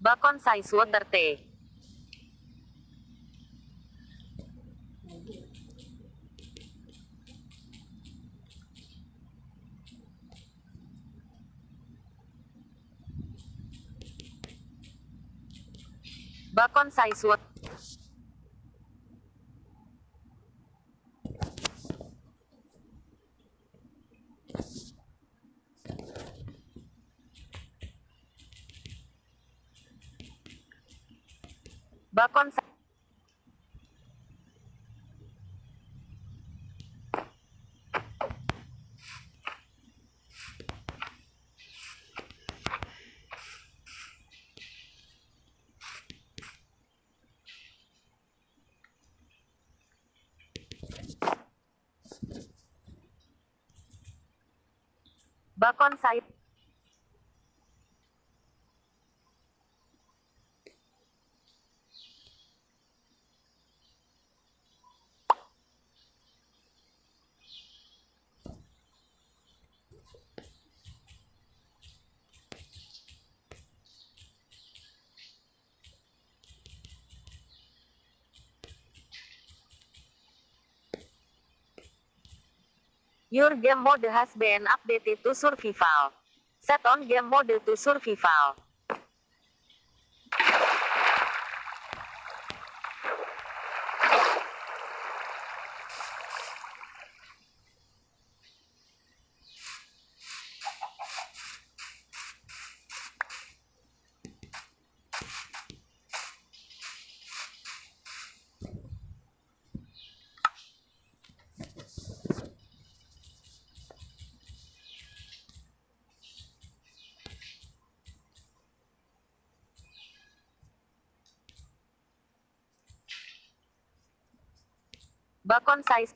Bacon size water tea. Bacon size water. Bacon si- Bacon Your game mode has been updated to survival. Set on game mode to survival. Bacon size